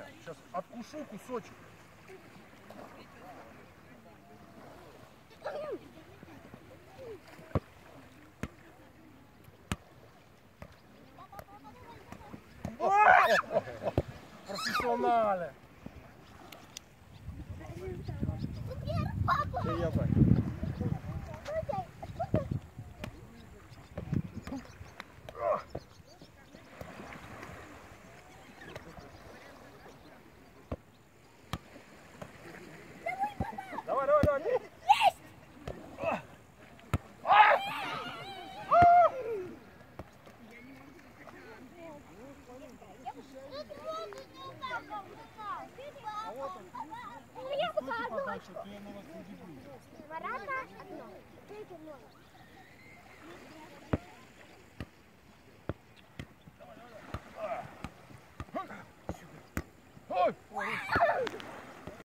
Женя, сейчас откушу кусочек. Профессионале. Це я Ворота одно. Третье ноль.